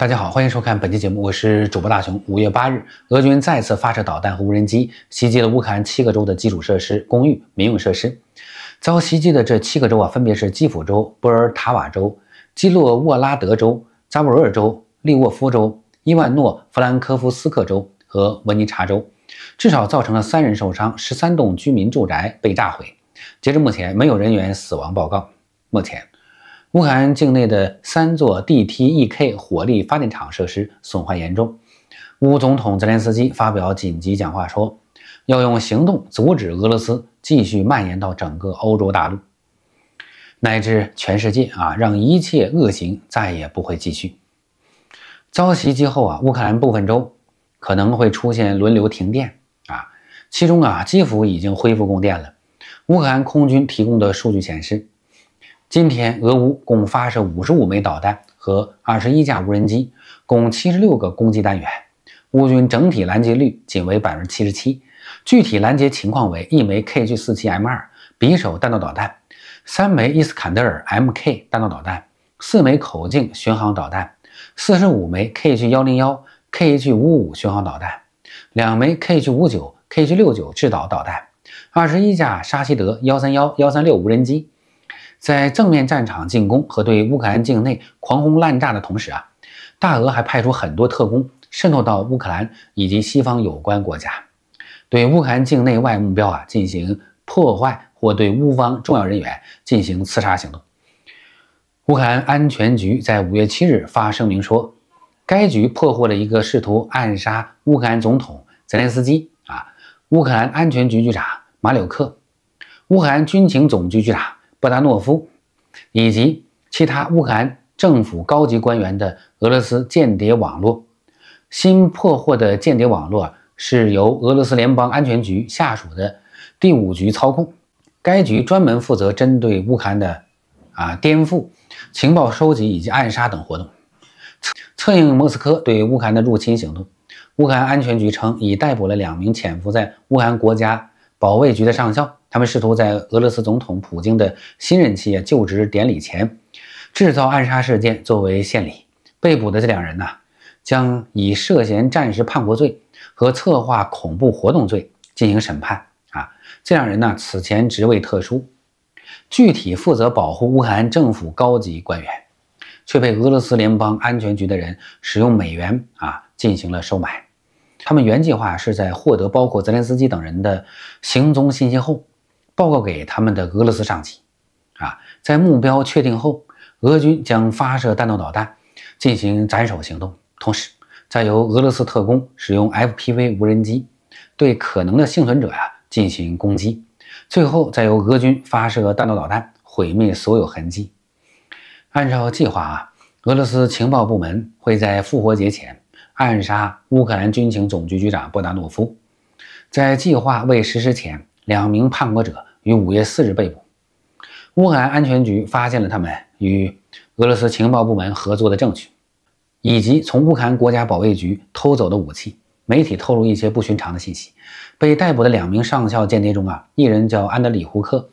大家好，欢迎收看本期节目，我是主播大熊。五月八日，俄军再次发射导弹和无人机袭击了乌克兰七个州的基础设施、公寓、民用设施。遭袭击的这七个州啊，分别是基辅州、波尔塔瓦州、基洛沃拉德州、扎波罗热州、利沃夫州、伊万诺弗兰科夫斯克州和文尼察州，至少造成了三人受伤，十三栋居民住宅被炸毁。截至目前，没有人员死亡报告。目前。乌克兰境内的三座 DTEK 火力发电厂设施损坏严重。乌总统泽连斯基发表紧急讲话说，要用行动阻止俄罗斯继续蔓延到整个欧洲大陆，乃至全世界啊，让一切恶行再也不会继续。遭袭击后啊，乌克兰部分州可能会出现轮流停电啊，其中啊，基辅已经恢复供电了。乌克兰空军提供的数据显示。今天，俄乌共发射五十五枚导弹和二十一架无人机，共七十六个攻击单元。乌军整体拦截率仅为百分之七十七，具体拦截情况为一枚 KG 四七 M 二匕首弹道导弹，三枚伊斯坎德尔 MK 弹道导弹，四枚口径巡航导弹，四十五枚 KG 幺零幺 KG 五五巡航导弹，两枚 KG 五九 KG 六九制导导弹，二十一架沙希德幺三幺幺三六无人机。在正面战场进攻和对乌克兰境内狂轰滥炸的同时啊，大俄还派出很多特工渗透到乌克兰以及西方有关国家，对乌克兰境内外目标啊进行破坏或对乌方重要人员进行刺杀行动。乌克兰安全局在五月七日发声明说，该局破获了一个试图暗杀乌克兰总统泽连斯基啊，乌克兰安全局局长马柳克，乌克兰军情总局局长。布达诺夫以及其他乌克兰政府高级官员的俄罗斯间谍网络，新破获的间谍网络是由俄罗斯联邦安全局下属的第五局操控。该局专门负责针对乌克兰的啊颠覆、情报收集以及暗杀等活动，策应莫斯科对乌克兰的入侵行动。乌克兰安全局称，已逮捕了两名潜伏在乌克兰国家保卫局的上校。他们试图在俄罗斯总统普京的新任期就职典礼前制造暗杀事件作为献礼。被捕的这两人呢，将以涉嫌战时叛国罪和策划恐怖活动罪进行审判。啊，这两人呢，此前职位特殊，具体负责保护乌克兰政府高级官员，却被俄罗斯联邦安全局的人使用美元啊进行了收买。他们原计划是在获得包括泽连斯基等人的行踪信息后。报告给他们的俄罗斯上级，啊，在目标确定后，俄军将发射弹道导弹进行斩首行动，同时再由俄罗斯特工使用 FPV 无人机对可能的幸存者呀进行攻击，最后再由俄军发射弹道导弹毁灭所有痕迹。按照计划啊，俄罗斯情报部门会在复活节前暗杀乌克兰军情总局局长波达诺夫，在计划未实施前，两名叛国者。于五月四日被捕，乌克兰安全局发现了他们与俄罗斯情报部门合作的证据，以及从乌克兰国家保卫局偷走的武器。媒体透露一些不寻常的信息：被逮捕的两名上校间谍中啊，一人叫安德里胡克，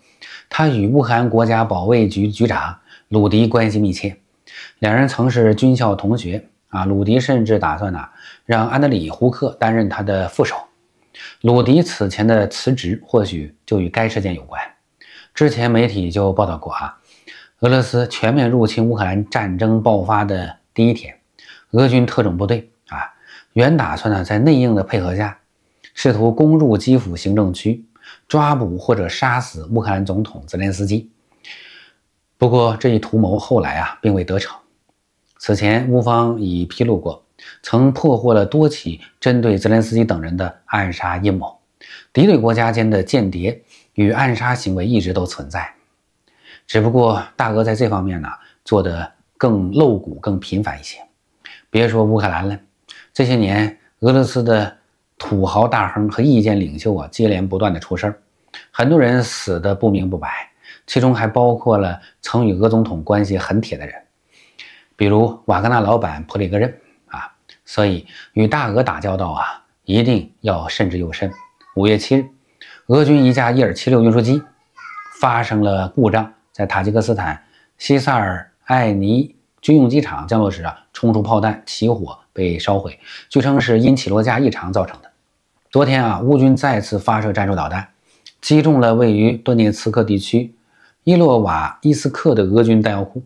他与乌克兰国家保卫局局长鲁迪关系密切，两人曾是军校同学啊。鲁迪甚至打算呢，让安德里胡克担任他的副手。鲁迪此前的辞职或许就与该事件有关。之前媒体就报道过啊，俄罗斯全面入侵乌克兰战争爆发的第一天，俄军特种部队啊原打算呢在内应的配合下，试图攻入基辅行政区，抓捕或者杀死乌克兰总统泽连斯基。不过这一图谋后来啊并未得逞。此前乌方已披露过。曾破获了多起针对泽连斯基等人的暗杀阴谋，敌对国家间的间谍与暗杀行为一直都存在，只不过大俄在这方面呢做得更露骨、更频繁一些。别说乌克兰了，这些年俄罗斯的土豪大亨和意见领袖啊接连不断的出事儿，很多人死得不明不白，其中还包括了曾与俄总统关系很铁的人，比如瓦格纳老板普里戈任。所以，与大俄打交道啊，一定要慎之又慎。五月七日，俄军一架伊尔七六运输机发生了故障，在塔吉克斯坦西萨尔艾尼军用机场降落时啊，冲出炮弹起火被烧毁，据称是因起落架异常造成的。昨天啊，乌军再次发射战术导弹，击中了位于顿涅茨克地区伊洛瓦伊斯克的俄军弹药库，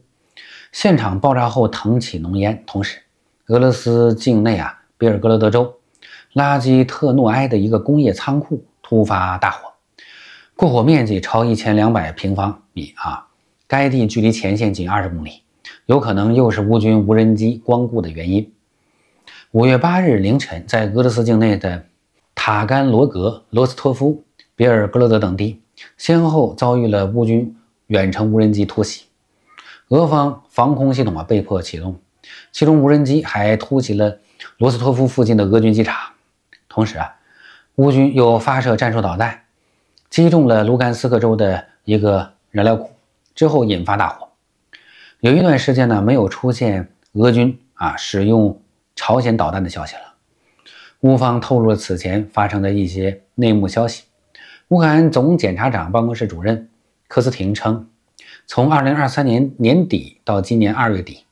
现场爆炸后腾起浓烟。同时，俄罗斯境内啊，别尔格勒德州拉基特诺埃的一个工业仓库突发大火，过火面积超一千两百平方米啊，该地距离前线仅二十公里，有可能又是乌军无人机光顾的原因。五月八日凌晨，在俄罗斯境内的塔甘罗格、罗斯托夫、别尔格勒德等地，先后遭遇了乌军远程无人机突袭，俄方防空系统啊被迫启动。其中无人机还突袭了罗斯托夫附近的俄军机场，同时啊，乌军又发射战术导弹，击中了卢甘斯克州的一个燃料库，之后引发大火。有一段时间呢，没有出现俄军啊使用朝鲜导弹的消息了。乌方透露了此前发生的一些内幕消息。乌克兰总检察长办公室主任科斯廷称，从2023年年底到今年2月底。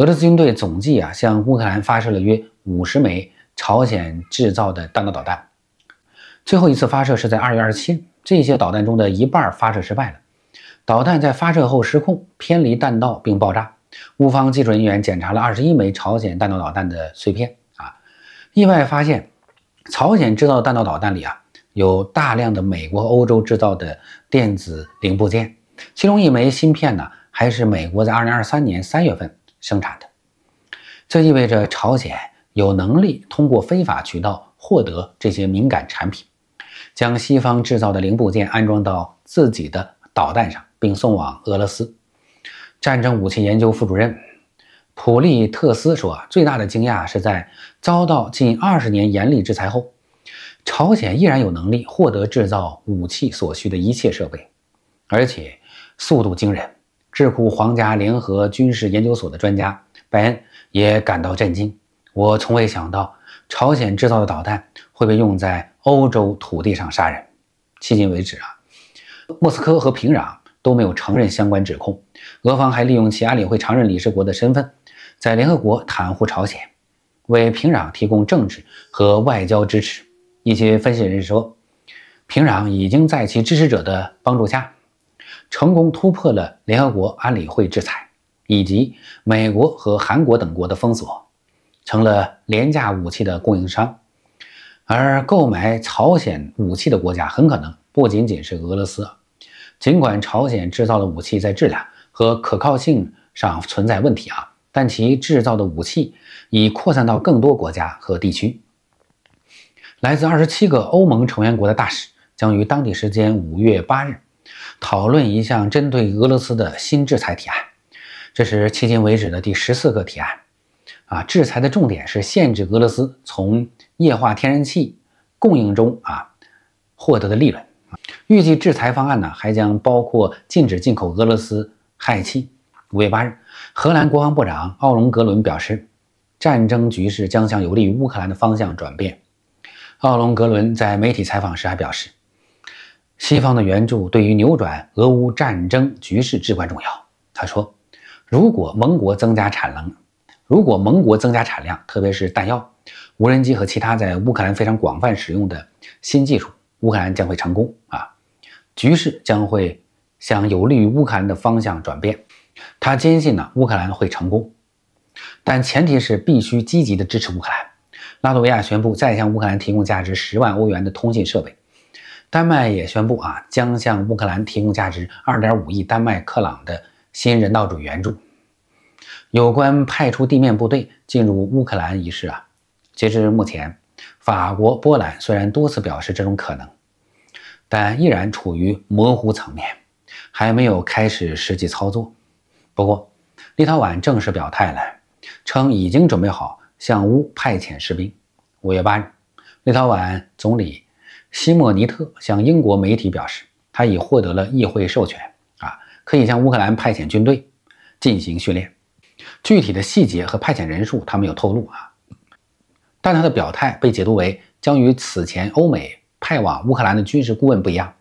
俄罗斯军队总计啊向乌克兰发射了约五十枚朝鲜制造的弹道导弹，最后一次发射是在二月二十七日。这些导弹中的一半发射失败了，导弹在发射后失控偏离弹道并爆炸。乌方技术人员检查了二十一枚朝鲜弹道导弹的碎片啊，意外发现朝鲜制造的弹道导弹里啊有大量的美国和、欧洲制造的电子零部件，其中一枚芯片呢还是美国在二零二三年三月份。生产的，这意味着朝鲜有能力通过非法渠道获得这些敏感产品，将西方制造的零部件安装到自己的导弹上，并送往俄罗斯。战争武器研究副主任普利特斯说：“最大的惊讶是在遭到近二十年严厉制裁后，朝鲜依然有能力获得制造武器所需的一切设备，而且速度惊人。”智库皇家联合军事研究所的专家拜恩也感到震惊。我从未想到朝鲜制造的导弹会被用在欧洲土地上杀人。迄今为止啊，莫斯科和平壤都没有承认相关指控。俄方还利用其安理会常任理事国的身份，在联合国袒护朝鲜，为平壤提供政治和外交支持。一些分析人士说，平壤已经在其支持者的帮助下。成功突破了联合国安理会制裁，以及美国和韩国等国的封锁，成了廉价武器的供应商。而购买朝鲜武器的国家很可能不仅仅是俄罗斯。尽管朝鲜制造的武器在质量和可靠性上存在问题啊，但其制造的武器已扩散到更多国家和地区。来自二十七个欧盟成员国的大使将于当地时间五月八日。讨论一项针对俄罗斯的新制裁提案，这是迄今为止的第十四个提案。啊，制裁的重点是限制俄罗斯从液化天然气供应中啊获得的利润。预计制裁方案呢还将包括禁止进口俄罗斯氦气。五月八日，荷兰国防部长奥隆格伦表示，战争局势将向有利于乌克兰的方向转变。奥隆格伦在媒体采访时还表示。西方的援助对于扭转俄乌战争局势至关重要。他说：“如果盟国增加产能，如果盟国增加产量，特别是弹药、无人机和其他在乌克兰非常广泛使用的新技术，乌克兰将会成功啊，局势将会向有利于乌克兰的方向转变。他坚信呢，乌克兰会成功，但前提是必须积极的支持乌克兰。拉脱维亚宣布再向乌克兰提供价值十万欧元的通信设备。”丹麦也宣布啊，将向乌克兰提供价值二点五亿丹麦克朗的新人道主义援助。有关派出地面部队进入乌克兰一事啊，截至目前，法国、波兰虽然多次表示这种可能，但依然处于模糊层面，还没有开始实际操作。不过，立陶宛正式表态了，称已经准备好向乌派遣士兵。五月八日，立陶宛总理。西莫尼特向英国媒体表示，他已获得了议会授权，啊，可以向乌克兰派遣军队进行训练。具体的细节和派遣人数他没有透露啊，但他的表态被解读为将与此前欧美派往乌克兰的军事顾问不一样，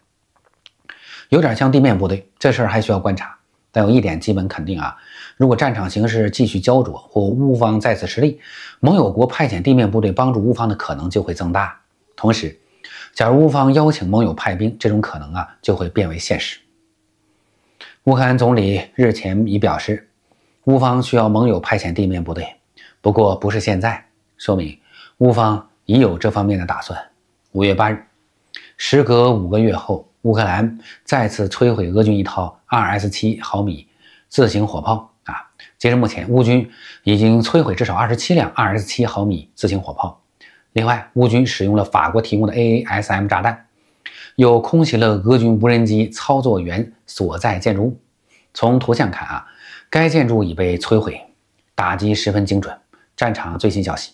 有点像地面部队。这事儿还需要观察。但有一点基本肯定啊，如果战场形势继续焦灼或乌方再次失利，盟友国派遣地面部队帮助乌方的可能就会增大。同时，假如乌方邀请盟友派兵，这种可能啊就会变为现实。乌克兰总理日前已表示，乌方需要盟友派遣地面部队，不过不是现在，说明乌方已有这方面的打算。五月八日，时隔五个月后。乌克兰再次摧毁俄军一套 2S7 毫米自行火炮啊！截至目前，乌军已经摧毁至少二十七辆 2S7 毫米自行火炮。另外，乌军使用了法国提供的 AASM 炸弹，又空袭了俄军无人机操作员所在建筑物。从图像看啊，该建筑已被摧毁，打击十分精准。战场最新消息：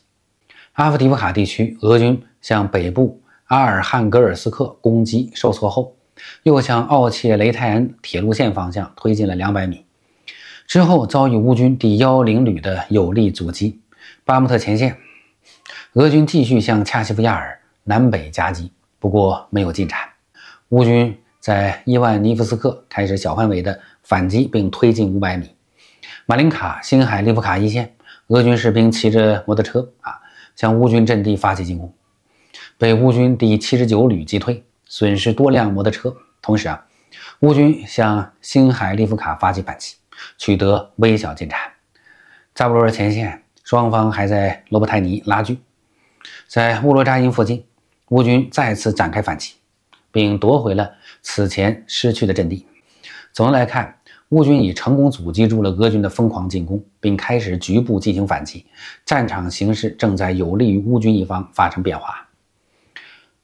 阿夫迪夫卡地区，俄军向北部阿尔汉格尔斯克攻击受挫后。又向奥切雷泰恩铁路线方向推进了两百米，之后遭遇乌军第幺零旅的有力阻击。巴木特前线，俄军继续向恰西夫亚尔南北夹击，不过没有进展。乌军在伊万尼夫斯克开始小范围的反击，并推进五百米。马林卡、新海利夫卡一线，俄军士兵骑着摩托车啊，向乌军阵地发起进攻，被乌军第七十九旅击退。损失多辆摩托车，同时啊，乌军向新海利夫卡发起反击，取得微小进展。扎波罗热前线，双方还在罗伯泰尼拉锯。在乌罗扎因附近，乌军再次展开反击，并夺回了此前失去的阵地。总的来看，乌军已成功阻击住了俄军的疯狂进攻，并开始局部进行反击。战场形势正在有利于乌军一方发生变化。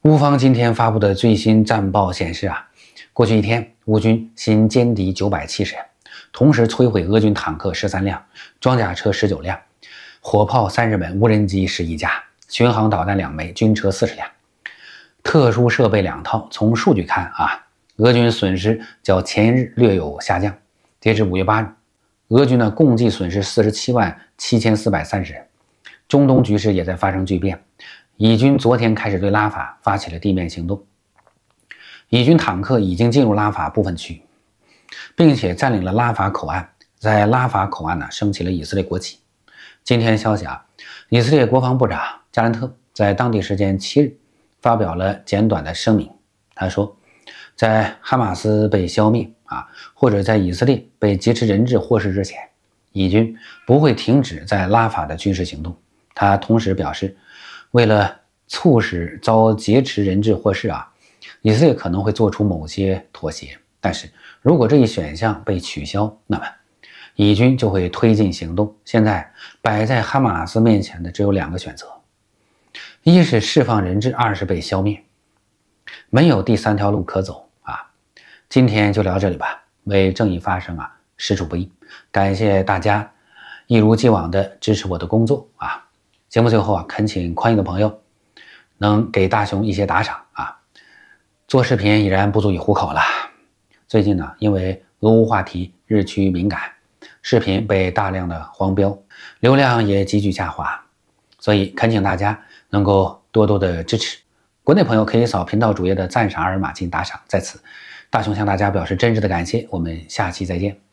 乌方今天发布的最新战报显示啊，过去一天，乌军新歼敌九百七十人，同时摧毁俄军坦克十三辆、装甲车十九辆、火炮三十门、无人机十一架、巡航导弹两枚、军车四十辆、特殊设备两套。从数据看啊，俄军损失较前一日略有下降。截至五月八日，俄军呢共计损失四十七万七千四百三十人。中东局势也在发生巨变。以军昨天开始对拉法发起了地面行动，以军坦克已经进入拉法部分区域，并且占领了拉法口岸，在拉法口岸呢升起了以色列国旗。今天消息啊，以色列国防部长加兰特在当地时间七日发表了简短的声明，他说，在哈马斯被消灭啊，或者在以色列被劫持人质获释之前，以军不会停止在拉法的军事行动。他同时表示。为了促使遭劫持人质获释啊，以色列可能会做出某些妥协。但是如果这一选项被取消，那么以军就会推进行动。现在摆在哈马斯面前的只有两个选择：一是释放人质，二是被消灭，没有第三条路可走啊！今天就聊这里吧。为正义发声啊，实属不易。感谢大家一如既往的支持我的工作啊！节目最后啊，恳请宽裕的朋友能给大雄一些打赏啊！做视频已然不足以糊口了。最近呢，因为俄乌话题日趋敏感，视频被大量的黄标，流量也急剧下滑，所以恳请大家能够多多的支持。国内朋友可以扫频道主页的赞赏二维码进打赏。在此，大雄向大家表示真挚的感谢。我们下期再见。